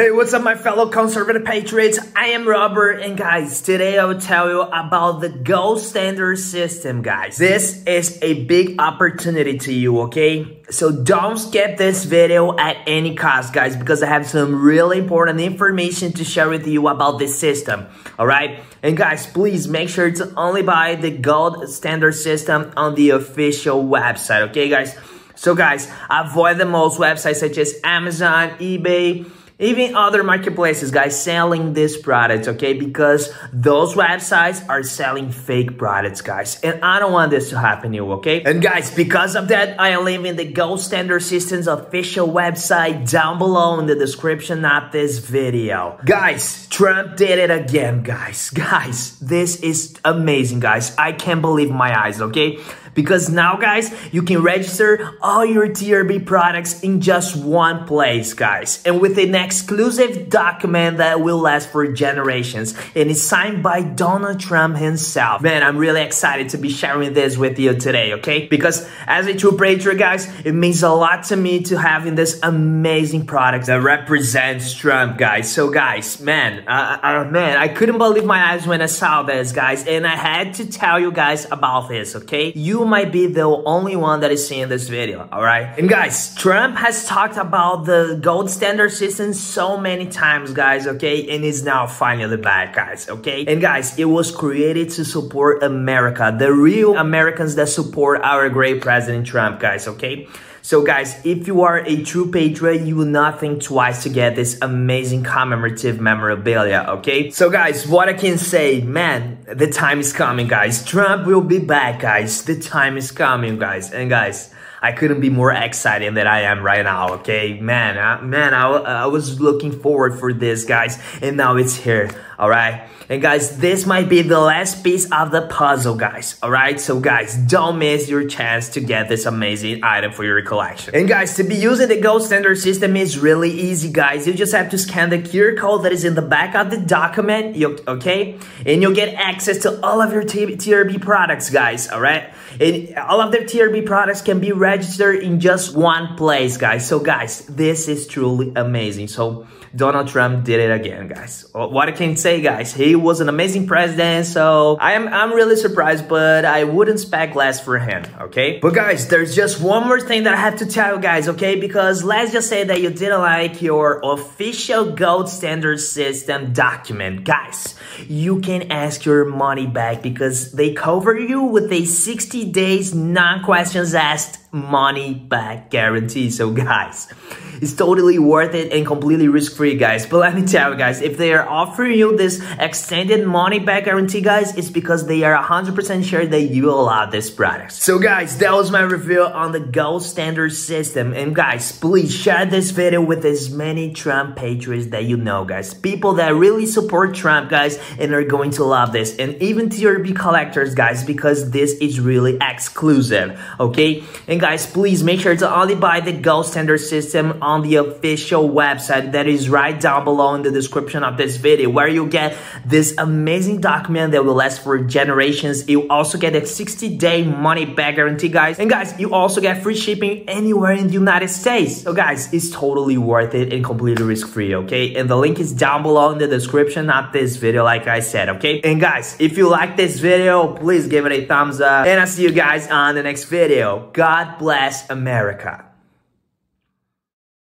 Hey, what's up, my fellow conservative patriots? I am Robert, and guys, today I will tell you about the gold standard system, guys. This is a big opportunity to you, okay? So don't skip this video at any cost, guys, because I have some really important information to share with you about this system, alright? And guys, please make sure to only buy the gold standard system on the official website, okay, guys? So guys, avoid the most websites such as Amazon, eBay, even other marketplaces, guys, selling these products, okay? Because those websites are selling fake products, guys. And I don't want this to happen to you, okay? And guys, because of that, I am leaving the Gold Standard Systems official website down below in the description of this video. Guys, Trump did it again, guys. Guys, this is amazing, guys. I can't believe my eyes, okay? Because now, guys, you can register all your TRB products in just one place, guys. And with an exclusive document that will last for generations. And it's signed by Donald Trump himself. Man, I'm really excited to be sharing this with you today, okay? Because as a true patriot, guys, it means a lot to me to having this amazing product that represents Trump, guys. So, guys, man, uh, uh, man, I couldn't believe my eyes when I saw this, guys. And I had to tell you guys about this, okay? You might be the only one that is seeing this video, alright? And guys, Trump has talked about the gold standard system so many times, guys, okay? And it's now finally back, guys, okay? And guys, it was created to support America, the real Americans that support our great President Trump, guys, okay? So guys, if you are a true patriot, you will not think twice to get this amazing commemorative memorabilia, okay? So guys, what I can say, man, the time is coming, guys. Trump will be back, guys. The time is coming, guys. And guys, I couldn't be more excited than I am right now, okay? Man, I, man, I, I was looking forward for this, guys, and now it's here, all right? And guys, this might be the last piece of the puzzle, guys. All right, so guys, don't miss your chance to get this amazing item for your collection. And guys, to be using the gold standard system is really easy, guys. You just have to scan the QR code that is in the back of the document, okay? And you'll get access to all of your TRB products, guys, all right? And all of their TRB products can be registered in just one place, guys. So guys, this is truly amazing. So Donald Trump did it again, guys. Uh, what I can say, guys, he was an amazing president, so I am I'm really surprised, but I wouldn't expect less for him, okay? But guys, there's just one more thing that I have to tell you guys, okay? Because let's just say that you didn't like your official gold standard system document. Guys, you can ask your money back because they cover you with a 60 days non-questions asked money back guarantee. So guys, it's totally worth it and completely risk-free, guys. But let me tell you guys, if they are offering you this extended money back guarantee, guys, it's because they are 100% sure that you will love this product. So guys, that was my review on the gold standard system. And guys, please share this video with as many Trump patriots that you know, guys. People that really support Trump, guys, and are going to love this. And even TRB collectors, guys, because this is really exclusive, okay? And guys, please make sure to only buy the gold standard system on the official website that is right down below in the description of this video where you get this amazing document that will last for generations. You also get a 60 day money back guarantee guys. And guys, you also get free shipping anywhere in the United States. So guys, it's totally worth it and completely risk free, okay? And the link is down below in the description of this video like I said, okay? And guys, if you like this video, please give it a thumbs up. And I'll see you guys on the next video. God bless America.